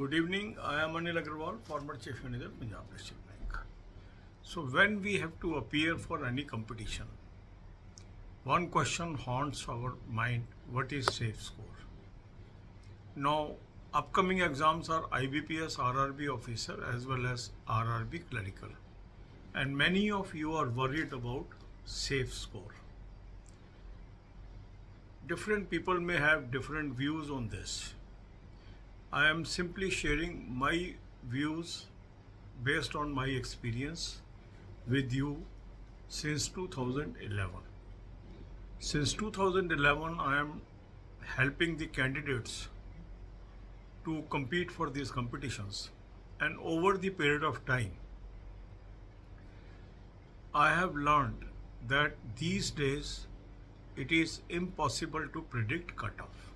Good evening. I am Anil Aggarwal, former Chief Manager, Punjab National Bank. So, when we have to appear for any competition, one question haunts our mind what is safe score? Now, upcoming exams are IBPS RRB officer as well as RRB clerical, and many of you are worried about safe score. Different people may have different views on this I am simply sharing my views based on my experience with you since 2011. Since 2011, I am helping the candidates to compete for these competitions. And over the period of time, I have learned that these days it is impossible to predict cutoff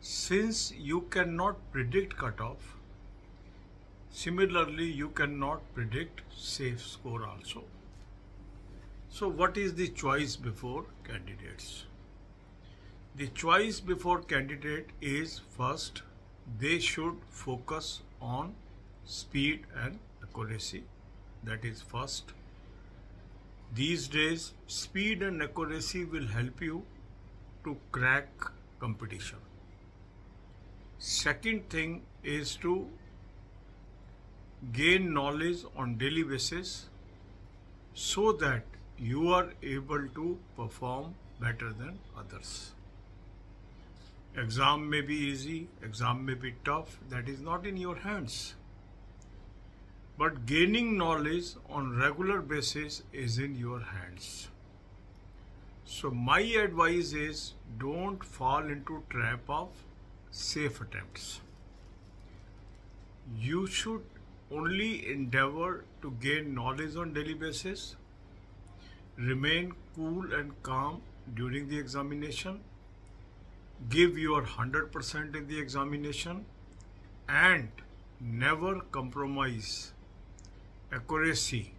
since you cannot predict cutoff, similarly you cannot predict safe score also. So what is the choice before candidates? The choice before candidate is first they should focus on speed and accuracy that is first these days speed and accuracy will help you to crack competition Second thing is to gain knowledge on daily basis so that you are able to perform better than others. Exam may be easy, exam may be tough, that is not in your hands. But gaining knowledge on regular basis is in your hands. So my advice is don't fall into trap of safe attempts. You should only endeavor to gain knowledge on daily basis, remain cool and calm during the examination, give your 100% in the examination and never compromise accuracy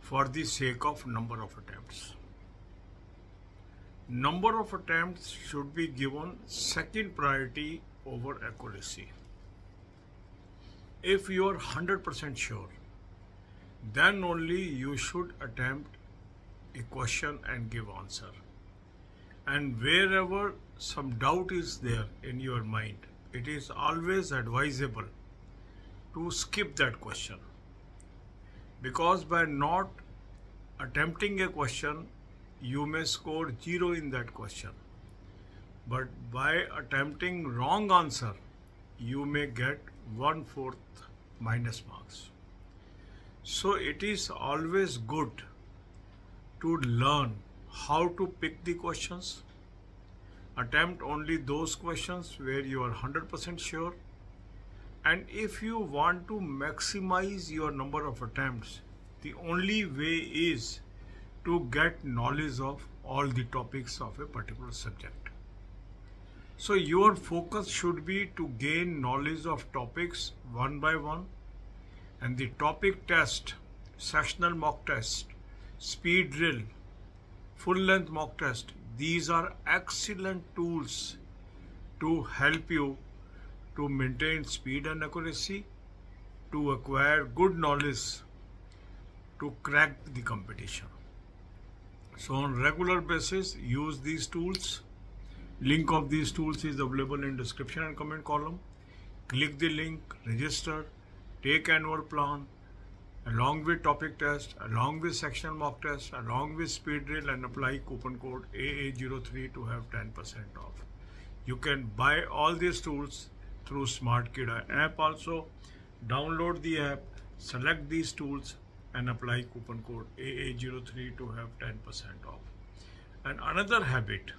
for the sake of number of attempts number of attempts should be given second priority over accuracy. If you are 100% sure, then only you should attempt a question and give answer. And wherever some doubt is there in your mind, it is always advisable to skip that question. Because by not attempting a question, you may score zero in that question. But by attempting wrong answer, you may get one fourth minus marks. So it is always good to learn how to pick the questions. Attempt only those questions where you are 100% sure. And if you want to maximize your number of attempts, the only way is to get knowledge of all the topics of a particular subject. So your focus should be to gain knowledge of topics one by one and the topic test, sectional mock test, speed drill, full length mock test. These are excellent tools to help you to maintain speed and accuracy, to acquire good knowledge, to crack the competition. So on regular basis, use these tools. Link of these tools is available in description and comment column. Click the link, register, take annual plan, along with topic test, along with section mock test, along with speed drill and apply coupon code AA03 to have 10% off. You can buy all these tools through Smartkeeda app also. Download the app, select these tools and apply coupon code AA03 to have 10% off. And another habit,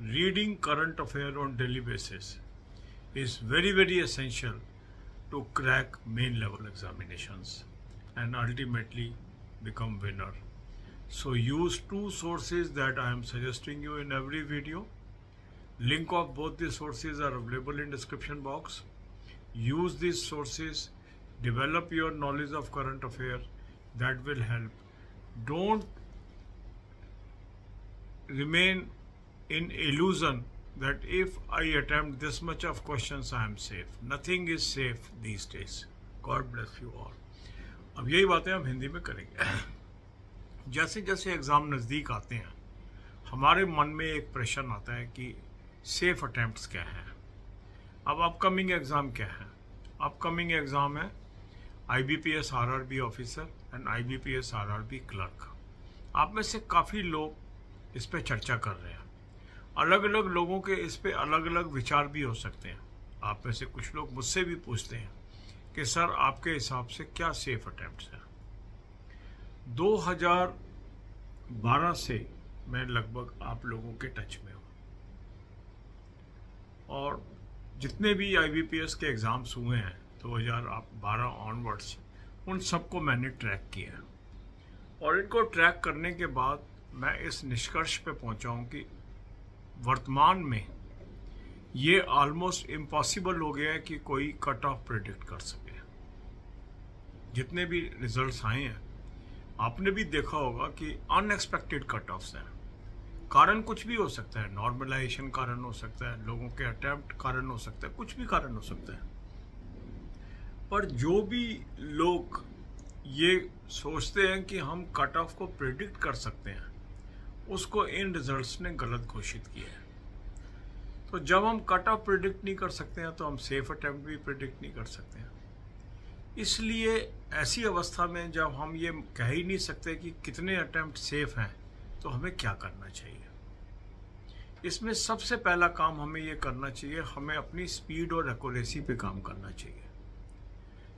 reading current affair on daily basis is very very essential to crack main level examinations and ultimately become winner. So use two sources that I am suggesting you in every video. Link of both the sources are available in description box. Use these sources, develop your knowledge of current affair that will help. Don't remain in illusion that if I attempt this much of questions, I am safe. Nothing is safe these days. God bless you all. अब यही बातें हम हिंदी में करेंगे जैसे जैसे exam नज़दीक आते हैं हमारे मन में एक प्रश्न आता है कि सेफ़ अटैम्प्ट्स क्या हैं अब अपकमिंग एग्ज़ाम क्या है अपकमिंग एग्ज़ाम है I B P S R R B officer and R B clerk. आप में से काफ़ी लोग इस पर चर्चा कर रहे हैं। अलग अलग लोगों के इस पे अलग अलग विचार भी हो सकते हैं। आप में से कुछ लोग मुझसे भी पूछते हैं कि, सर, आपके हिसाब से क्या सेफ़ अटेम्प्ट है? 2012 से मैं लगभग आप लोगों के टच में हूँ। और जितने भी आईबीपीएस के एग्ज़ाम्स हुए हैं 2012 ऑनवर्ड्स उन सबको मैंने ट्रैक किया। और इनको ट्रैक करने के बाद मैं इस निष्कर्ष पे पहुँचा हूँ कि वर्तमान में ये ऑलमोस्ट इम्पॉसिबल हो गया है कि कोई कट ऑफ़ प्रिडिक्ट कर सके। जितने भी रिजल्ट्स आए हैं, आपने भी देखा होगा कि अनएक्सपेक्टेड कट ऑफ्स हैं। कारण कुछ भी हो सकता है नॉर्मलाइजेशन कारण हो सकता है, लोगों के अटैम्प्ट कारण हो सकता है, कुछ भी कारण हो सकता है। पर जो भी लोग ये सोचते हैं कि हम कट ऑफ़ को प्रिडिक्ट कर सकते हैं, उसको इन रिजल्ट्स ने गलत घोषित किया है। तो जब हम कट ऑफ़ प्रिडिक्ट नहीं कर सकते हैं तो हम सेफ़ अटैम्प्ट भी प्रिडिक्ट नहीं कर सकते हैं। इसलिए ऐसी अवस्था में जब हम ये कह ही नहीं सकते कि कितने अटैम्प्ट सेफ़ हैं तो हमें क्या करना चाहिए? इसमें सबसे पहला काम हमें ये करना चाहिए, हमें अपनी स्पीड और एक्यूरेसी पे काम करना चाहिए।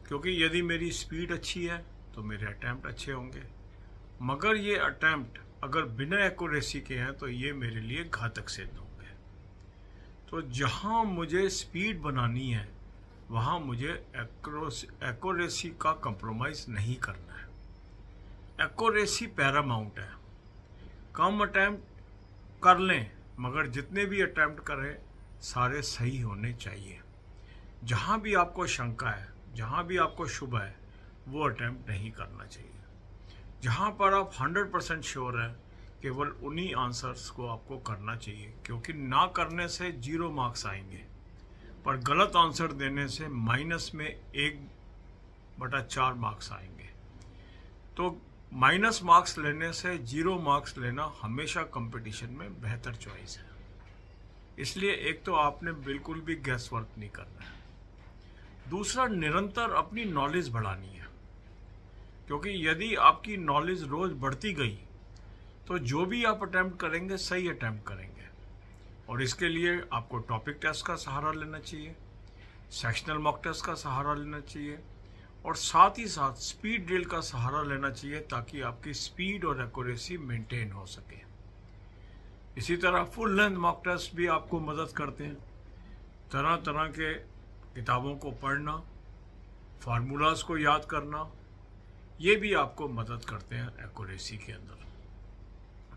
क्योंकि यदि मेरी स्पीड अच्छी है तो मेरे अटैम्प्ट अच्छे होंगे। मगर ये अटैम्प्ट अगर बिना एक्यूरेसी के हैं तो ये मेरे लिए घातक सिद्ध होंगे। तो जहाँ मुझे स्पीड बनानी है, वहाँ मुझे एक्यूरेसी का कंप्रोमाइज़ नहीं करना है। एक्यूरेसी पैरामाउंट है। कम अटैम्प्ट कर लें, मगर जितने भी अटैम्प्ट करें, सारे सही होने चाहिए। जहाँ भी आपको शंका है जहाँ भी आपको शुभ है, वो अटैम्प्ट नहीं करना चाहिए। जहाँ पर आप 100 परसेंट श्योर हैं, केवल उन्हीं आंसर्स को आपको करना चाहिए, क्योंकि ना करने से ज़ीरो मार्क्स आएँगे। पर गलत आंसर देने से माइनस में एक बटा चार मार्क्स आएँगे। तो माइनस मार्क्स लेने से ज़ीरो मार्क्स लेना हमेशा कंपटीशन में बेहतर चॉइस है। इसलिए एक तो आपने बिल्कुल भी गैस वर्क नहीं करना है। दूसरा, निरंतर अपनी नॉलेज बढ़ानी है। क्योंकि यदि आपकी नॉलेज रोज बढ़ती गई तो जो भी आप अटैम्प्ट करेंगे, सही अटैम्प्ट करेंगे। और इसके लिए आपको टॉपिक टेस्ट का सहारा लेना चाहिए सेक्शनल मॉक टेस्ट का सहारा लेना चाहिए, और साथ ही साथ स्पीड ड्रिल का सहारा लेना चाहिए, ताकि आपकी स्पीड और एक्यूरेसी मेंटेन हो सके। इसी तरह फुल लेंथ मॉक टेस्ट भी आपको मदद करते हैं। तरह तरह के किताबों को पढ़ना फार्मूलाज को याद करना, ये भी आपको मदद करते हैं एक्यूरेसी के अंदर।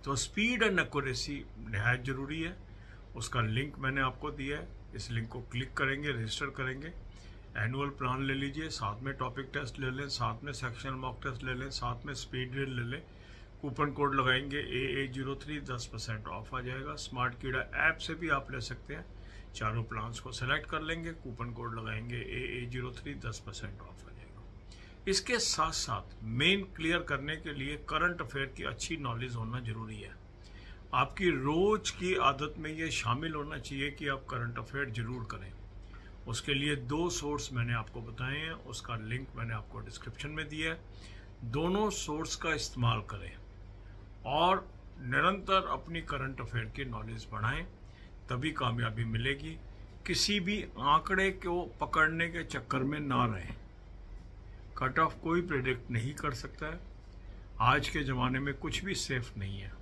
तो स्पीड एंड एक्यूरेसी नहायत ज़रूरी है। उसका लिंक मैंने आपको दिया है। इस लिंक को क्लिक करेंगे रजिस्टर करेंगे। एनुअल प्लान ले लीजिए, साथ में टॉपिक टेस्ट ले लें, साथ में सेक्शनल मॉक टेस्ट ले लें, साथ में स्पीड ड्रिल ले लें। कूपन कोड लगाएँगे ए ए ज़ीरो थ्री दस परसेंट ऑफ़ आ जाएगा। स्मार्ट कीड़ा ऐप से भी आप ले सकते हैं। चारों प्लान्स को सेलेक्ट कर लेंगे कूपन कोड लगाएँगे ए ए ज़ीरो थ्री दस परसेंट ऑफ़ आ जाएगा। इसके साथ साथ मेन क्लियर करने के लिए करंट अफेयर की अच्छी नॉलेज होना ज़रूरी है। आपकी रोज की आदत में ये शामिल होना चाहिए कि आप करंट अफेयर ज़रूर करें। उसके लिए दो सोर्स मैंने आपको बताए हैं, उसका लिंक मैंने आपको डिस्क्रिप्शन में दिया है। दोनों सोर्स का इस्तेमाल करें और निरंतर अपनी करंट अफेयर की नॉलेज बढ़ाएँ। तभी कामयाबी मिलेगी। किसी भी आंकड़े को पकड़ने के चक्कर में ना रहें। कट ऑफ़ कोई प्रेडिक्ट नहीं कर सकता है। आज के ज़माने में कुछ भी सेफ़ नहीं है।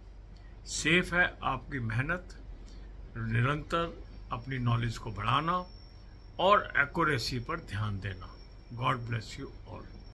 सेफ़ है आपकी मेहनत, निरंतर अपनी नॉलेज को बढ़ाना और एक्यूरेसी पर ध्यान देना। God bless you all